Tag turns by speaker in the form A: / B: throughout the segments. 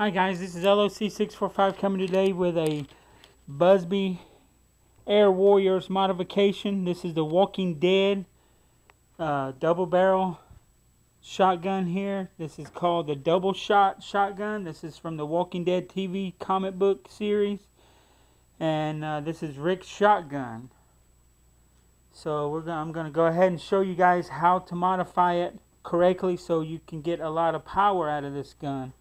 A: Hi guys, this is LOC645 coming today with a Buzz Bee Air Warriors modification. This is the Walking Dead uh, double barrel shotgun here. This is called the Double Shot Shotgun. This is from the Walking Dead TV comic book series. And uh, this is Rick's shotgun. So we're gonna, I'm going to go ahead and show you guys how to modify it correctly so you can get a lot of power out of this gun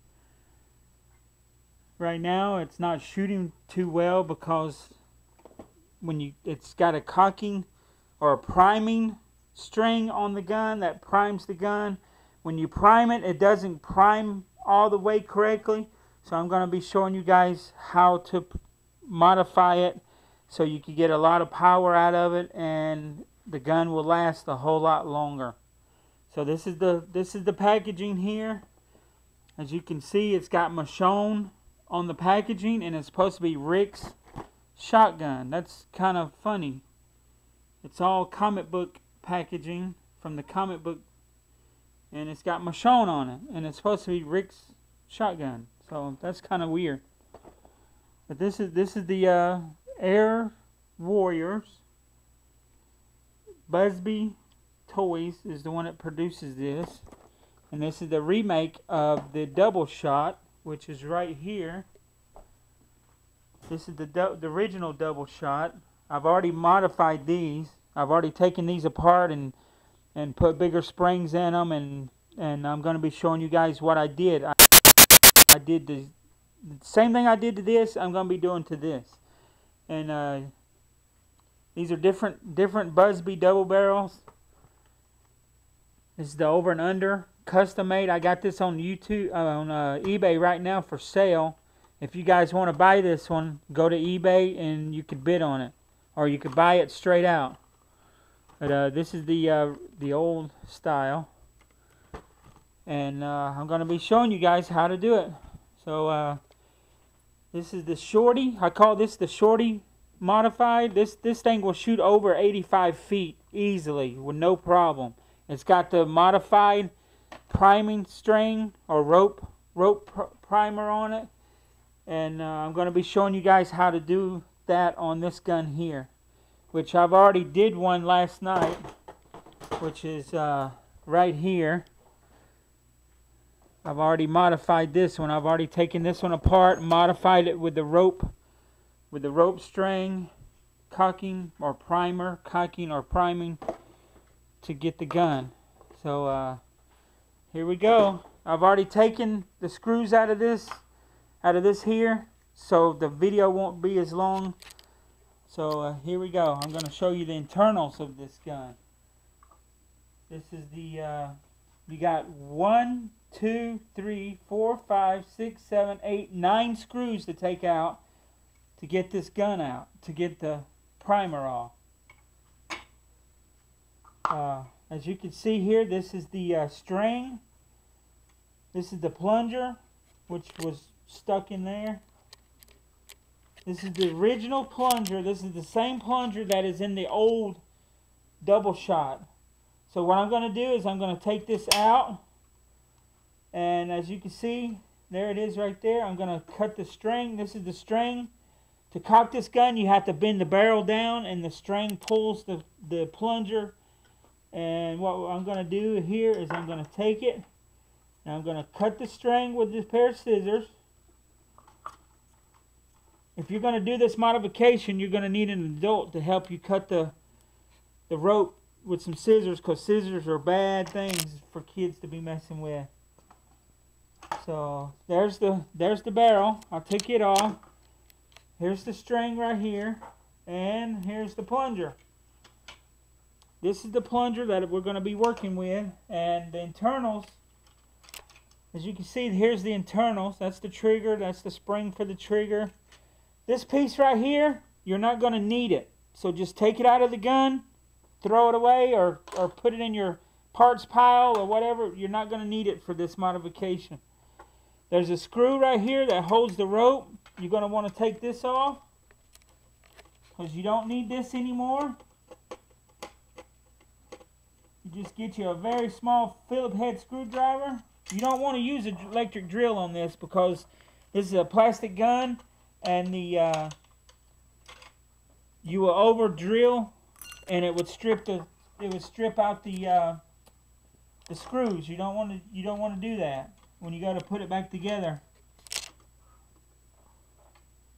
A: right now it's not shooting too well because when you it's got a cocking or a priming string on the gun that primes the gun. When you prime it it doesn't prime all the way correctly. So I'm going to be showing you guys how to modify it so you can get a lot of power out of it and the gun will last a whole lot longer. So this is the this is the packaging here. As you can see it's got Michonne on the packaging and it's supposed to be Rick's shotgun. That's kind of funny. It's all comic book packaging from the comic book and it's got Michonne on it and it's supposed to be Rick's shotgun. So that's kind of weird. But this is this is the uh, Air Warriors. Buzz Bee Toys is the one that produces this. And this is the remake of the Double Shot which is right here. This is the, the original double shot. I've already modified these. I've already taken these apart and and put bigger springs in them and and I'm going to be showing you guys what I did. I, I did the same thing I did to this, I'm going to be doing to this. And uh, these are different different Buzz Bee double barrels. This is the over and under custom made. I got this on YouTube uh, on uh, eBay right now for sale. If you guys want to buy this one, go to eBay and you could bid on it, or you could buy it straight out. But uh, this is the uh, the old style, and uh, I'm going to be showing you guys how to do it. So uh, this is the shorty. I call this the shorty modified. This this thing will shoot over 85 feet easily with no problem. It's got the modified priming string or rope rope pr primer on it. And uh, I'm going to be showing you guys how to do that on this gun here which I've already did one last night which is uh, right here. I've already modified this one. I've already taken this one apart modified it with the rope with the rope string cocking or primer cocking or priming to get the gun. So uh, here we go. I've already taken the screws out of this, out of this here, so the video won't be as long. So uh, here we go. I'm going to show you the internals of this gun. This is the, uh, you got one, two, three, four, five, six, seven, eight, nine screws to take out to get this gun out, to get the primer off. Uh, as you can see here, this is the uh, string. This is the plunger, which was stuck in there. This is the original plunger. This is the same plunger that is in the old double shot. So what I'm going to do is I'm going to take this out. And as you can see, there it is right there. I'm going to cut the string. This is the string. To cock this gun, you have to bend the barrel down and the string pulls the, the plunger and what I'm going to do here is I'm going to take it and I'm going to cut the string with this pair of scissors. If you're going to do this modification, you're going to need an adult to help you cut the, the rope with some scissors because scissors are bad things for kids to be messing with. So there's the there's the barrel. I'll take it off. Here's the string right here. And here's the plunger. This is the plunger that we're going to be working with. And the internals, as you can see, here's the internals. That's the trigger. That's the spring for the trigger. This piece right here, you're not going to need it. So just take it out of the gun, throw it away, or, or put it in your parts pile or whatever. You're not going to need it for this modification. There's a screw right here that holds the rope. You're going to want to take this off because you don't need this anymore. You just get you a very small Phillips head screwdriver. You don't want to use an electric drill on this because This is a plastic gun, and the uh, you will over drill, and it would strip the it would strip out the uh, the screws. You don't want to you don't want to do that when you got to put it back together.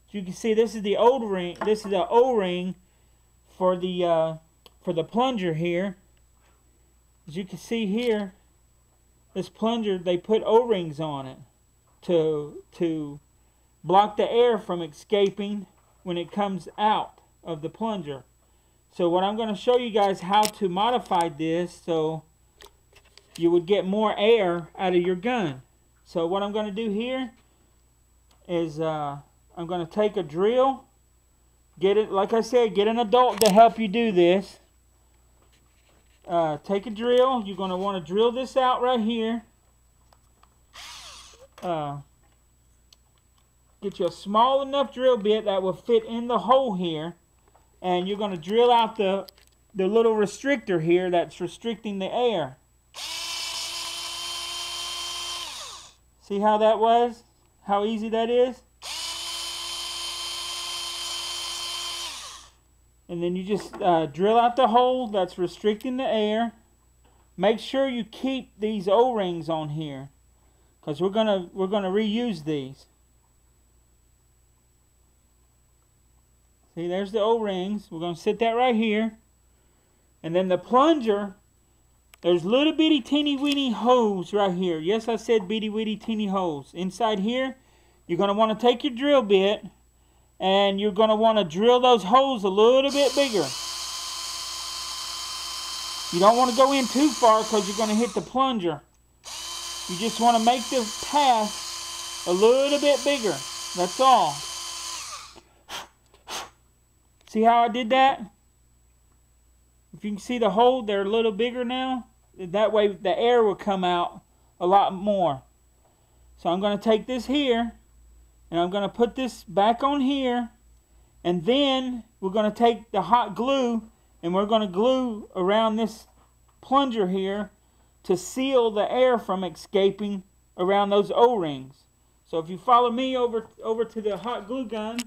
A: So you can see this is the old ring. This is the O-ring for the uh, for the plunger here. As you can see here, this plunger they put O-rings on it to to block the air from escaping when it comes out of the plunger. So what I'm going to show you guys how to modify this so you would get more air out of your gun. So what I'm going to do here is uh, I'm going to take a drill, get it, like I said, get an adult to help you do this. Uh, take a drill, you're going to want to drill this out right here. Uh, get you a small enough drill bit that will fit in the hole here and you're going to drill out the the little restrictor here that's restricting the air. See how that was? How easy that is? And then you just uh, drill out the hole that's restricting the air. Make sure you keep these O-rings on here because we're gonna we're gonna reuse these. See, there's the O-rings. We're going to sit that right here. And then the plunger, there's little bitty teeny weeny holes right here. Yes, I said bitty bitty teeny holes. Inside here, you're going to want to take your drill bit and you're going to want to drill those holes a little bit bigger. You don't want to go in too far because you're going to hit the plunger. You just want to make the path a little bit bigger. That's all. See how I did that? If you can see the hole, they're a little bigger now. That way the air will come out a lot more. So I'm going to take this here and I'm going to put this back on here and then we're going to take the hot glue and we're going to glue around this plunger here to seal the air from escaping around those O-rings. So if you follow me over over to the hot glue gun,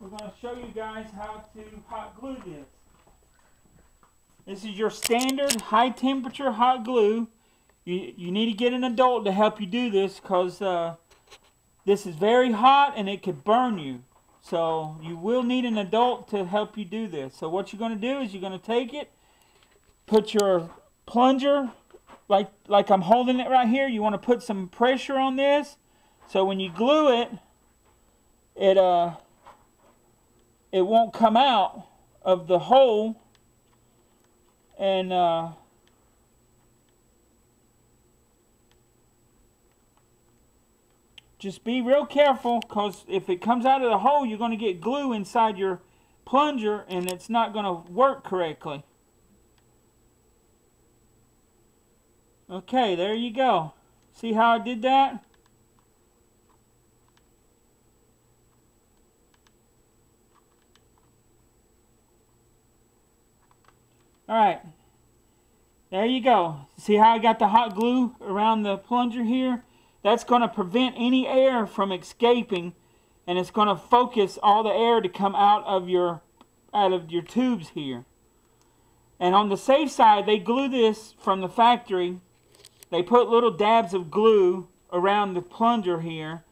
A: we're going to show you guys how to hot glue this. This is your standard high temperature hot glue. You, you need to get an adult to help you do this because uh, this is very hot and it could burn you. So you will need an adult to help you do this. So what you're going to do is you're going to take it, put your plunger, like, like I'm holding it right here. You want to put some pressure on this. So when you glue it, it uh, it won't come out of the hole and uh, just be real careful because if it comes out of the hole you're going to get glue inside your plunger and it's not going to work correctly okay there you go see how I did that Alright. There you go. See how I got the hot glue around the plunger here? That's going to prevent any air from escaping and it's going to focus all the air to come out of your out of your tubes here. And on the safe side, they glue this from the factory. They put little dabs of glue around the plunger here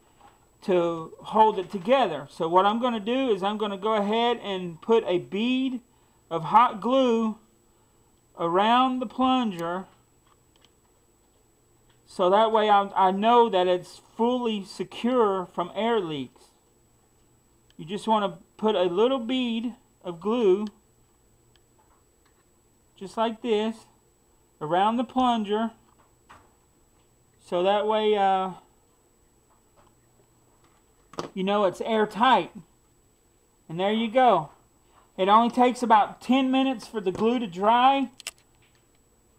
A: to hold it together. So what I'm going to do is I'm going to go ahead and put a bead of hot glue around the plunger so that way I, I know that it's fully secure from air leaks. You just want to put a little bead of glue just like this around the plunger. So that way uh, you know it's airtight. And there you go. It only takes about 10 minutes for the glue to dry.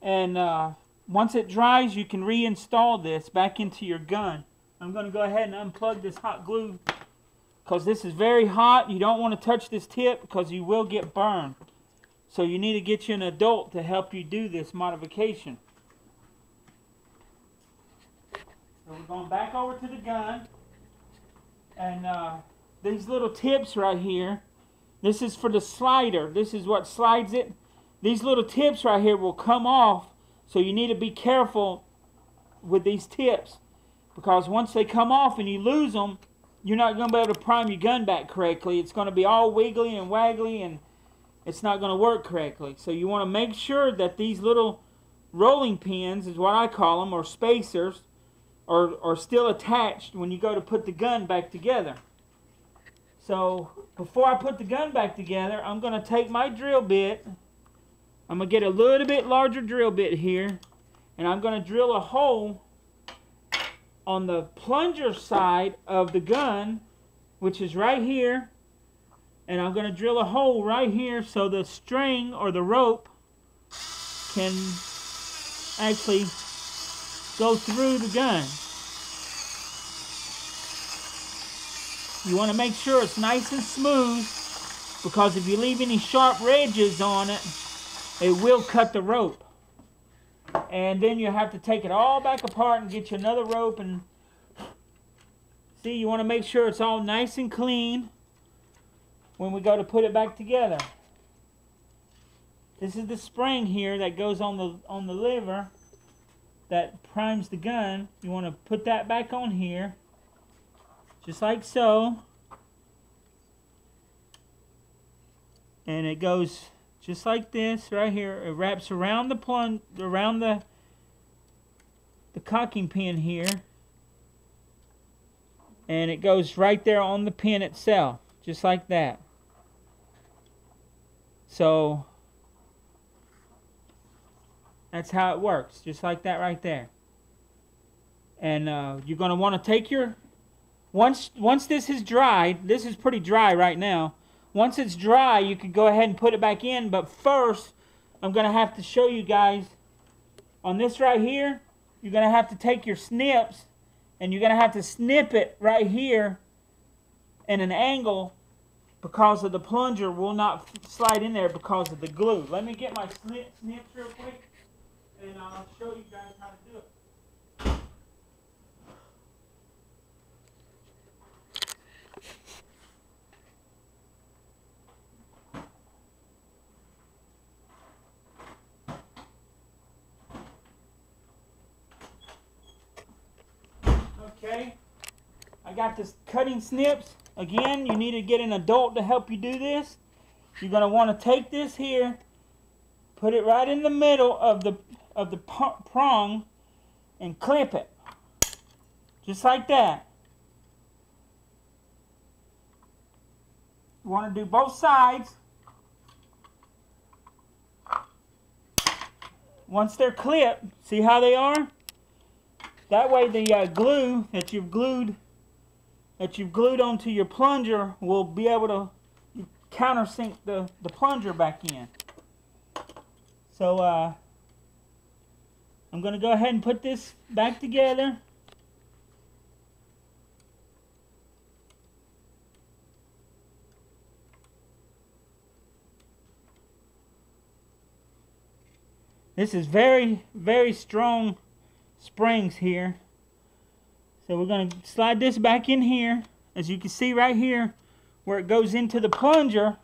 A: And uh, once it dries, you can reinstall this back into your gun. I'm going to go ahead and unplug this hot glue because this is very hot. You don't want to touch this tip because you will get burned. So you need to get you an adult to help you do this modification. So we're going back over to the gun. And uh, these little tips right here, this is for the slider. This is what slides it. These little tips right here will come off, so you need to be careful with these tips because once they come off and you lose them, you're not going to be able to prime your gun back correctly. It's going to be all wiggly and waggly and it's not going to work correctly. So you want to make sure that these little rolling pins, is what I call them, or spacers, are, are still attached when you go to put the gun back together. So before I put the gun back together, I'm going to take my drill bit. I'm going to get a little bit larger drill bit here. And I'm going to drill a hole on the plunger side of the gun, which is right here. And I'm going to drill a hole right here so the string or the rope can actually go through the gun. You want to make sure it's nice and smooth because if you leave any sharp edges on it, it will cut the rope. And then you have to take it all back apart and get you another rope and see you want to make sure it's all nice and clean when we go to put it back together. This is the spring here that goes on the on the lever that primes the gun. You want to put that back on here just like so. And it goes just like this right here. It wraps around the plunge, around the the cocking pin here. And it goes right there on the pin itself, just like that. So that's how it works, just like that right there. And uh, you're going to want to take your once once this is dried, this is pretty dry right now. Once it's dry, you can go ahead and put it back in. But first, I'm going to have to show you guys on this right here. You're going to have to take your snips and you're going to have to snip it right here in an angle because of the plunger will not slide in there because of the glue. Let me get my snip, snips real quick and I'll show you guys how to do it. Okay, I got this cutting snips. Again, you need to get an adult to help you do this. You're going to want to take this here, put it right in the middle of the of the prong and clip it. Just like that. You want to do both sides. Once they're clipped, see how they are? That way the uh, glue that you've glued that you've glued onto your plunger will be able to countersink the, the plunger back in. So uh, I'm going to go ahead and put this back together. This is very, very strong springs here. So we're going to slide this back in here. As you can see right here, where it goes into the plunger.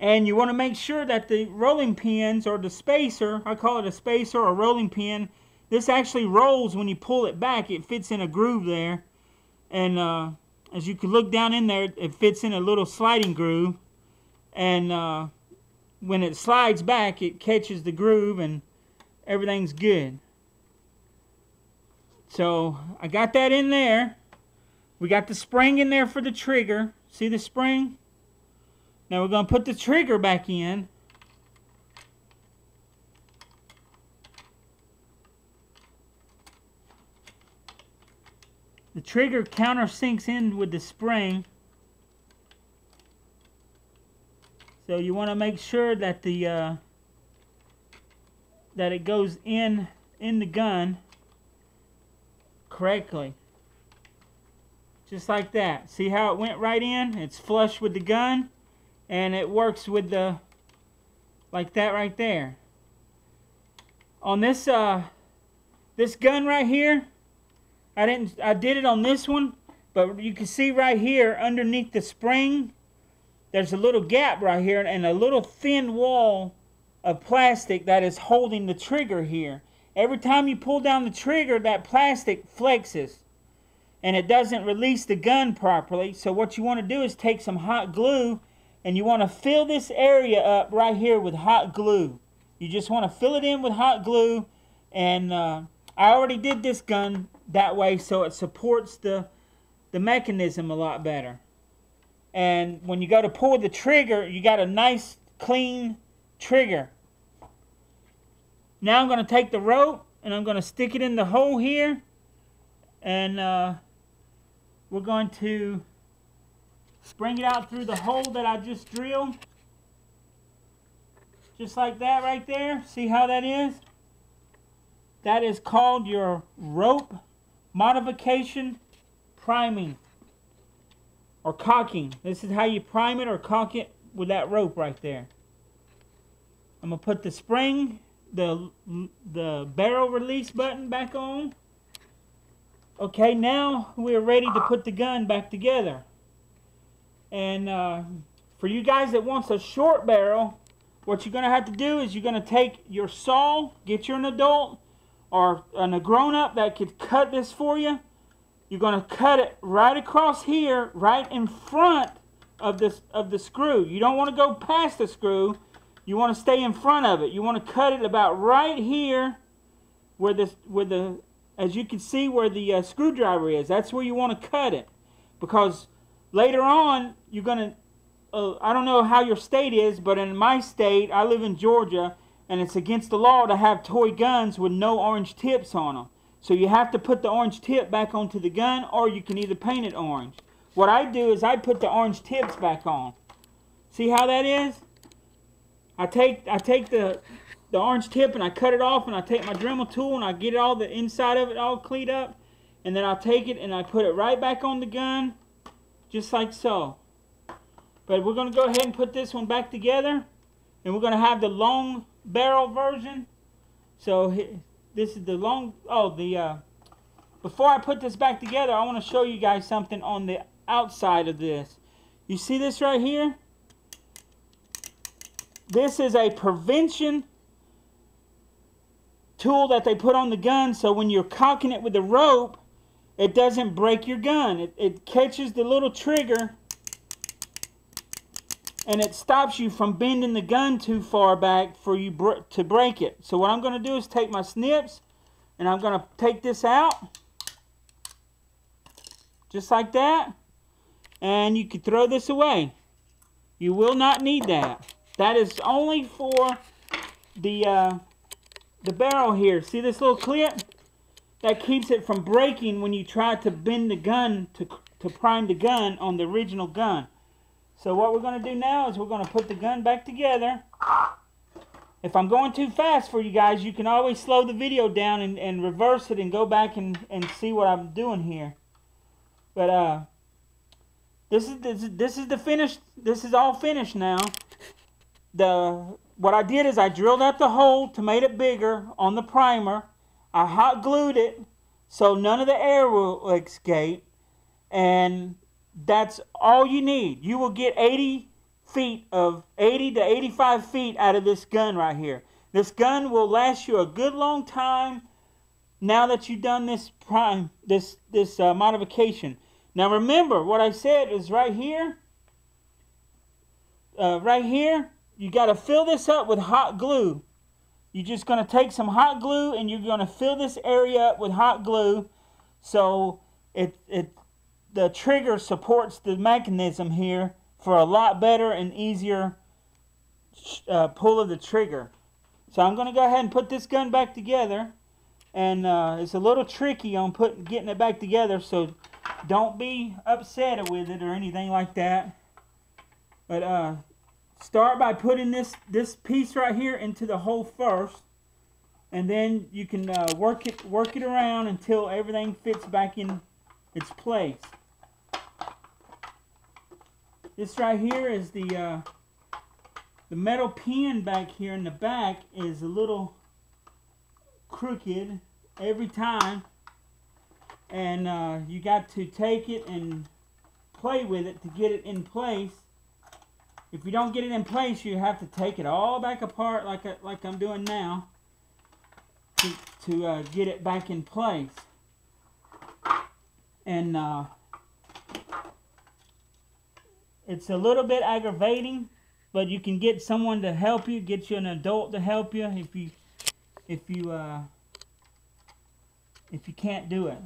A: And you want to make sure that the rolling pins or the spacer, I call it a spacer or rolling pin, this actually rolls when you pull it back. It fits in a groove there. And uh, as you can look down in there, it fits in a little sliding groove. And uh, when it slides back, it catches the groove and everything's good. So I got that in there. We got the spring in there for the trigger. See the spring? Now we're going to put the trigger back in. The trigger countersinks in with the spring. So you want to make sure that the uh, that it goes in in the gun correctly. Just like that. See how it went right in? It's flush with the gun. And it works with the, like that right there. On this, uh, this gun right here, I didn't, I did it on this one. But you can see right here underneath the spring, there's a little gap right here and a little thin wall of plastic that is holding the trigger here. Every time you pull down the trigger, that plastic flexes and it doesn't release the gun properly. So what you want to do is take some hot glue and you want to fill this area up right here with hot glue. You just want to fill it in with hot glue and uh, I already did this gun that way so it supports the, the mechanism a lot better. And when you go to pull the trigger, you got a nice clean trigger. Now I'm going to take the rope and I'm going to stick it in the hole here and uh, we're going to spring it out through the hole that I just drilled. Just like that right there. See how that is? That is called your rope modification priming or caulking. This is how you prime it or caulk it with that rope right there. I'm going to put the spring, the, the barrel release button back on. Okay, now we're ready to put the gun back together. And uh, for you guys that wants a short barrel, what you're going to have to do is you're going to take your saw, get you an adult or a grown-up that could cut this for you. You're going to cut it right across here, right in front of this of the screw. You don't want to go past the screw. You want to stay in front of it. You want to cut it about right here where this where the as you can see where the uh, screwdriver is. That's where you want to cut it. Because later on, you're going to, uh, I don't know how your state is, but in my state, I live in Georgia, and it's against the law to have toy guns with no orange tips on them. So you have to put the orange tip back onto the gun, or you can either paint it orange. What I do is I put the orange tips back on. See how that is? I take I take the the orange tip and I cut it off and I take my Dremel tool and I get all the inside of it all cleaned up and then I'll take it and I put it right back on the gun just like so. But we're going to go ahead and put this one back together and we're going to have the long barrel version. So this is the long, oh, the, uh, before I put this back together, I want to show you guys something on the outside of this. You see this right here? This is a prevention tool that they put on the gun so when you're cocking it with the rope, it doesn't break your gun. It, it catches the little trigger and it stops you from bending the gun too far back for you br to break it. So what I'm going to do is take my snips and I'm going to take this out just like that and you can throw this away. You will not need that. That is only for the uh, the barrel here. See this little clip? That keeps it from breaking when you try to bend the gun to, to prime the gun on the original gun. So what we're going to do now is we're going to put the gun back together. If I'm going too fast for you guys, you can always slow the video down and, and reverse it and go back and, and see what I'm doing here. But uh, this is this, this is the finished. This is all finished now. The what I did is I drilled out the hole to make it bigger on the primer. I hot glued it so none of the air will escape. And that's all you need. You will get 80 feet of 80 to 85 feet out of this gun right here. This gun will last you a good long time now that you've done this prime this this uh, modification. Now remember what I said is right here. Uh, right here you got to fill this up with hot glue. You're just going to take some hot glue and you're going to fill this area up with hot glue so it, it the trigger supports the mechanism here for a lot better and easier uh, pull of the trigger. So I'm going to go ahead and put this gun back together. And uh, it's a little tricky on putting getting it back together, so don't be upset with it or anything like that. But uh, start by putting this this piece right here into the hole first and then you can uh, work it work it around until everything fits back in its place this right here is the uh, the metal pin back here in the back is a little crooked every time and uh, you got to take it and play with it to get it in place. If you don't get it in place, you have to take it all back apart like I, like I'm doing now to, to uh, get it back in place. And uh, it's a little bit aggravating, but you can get someone to help you, get you an adult to help you if you if you uh, if you can't do it.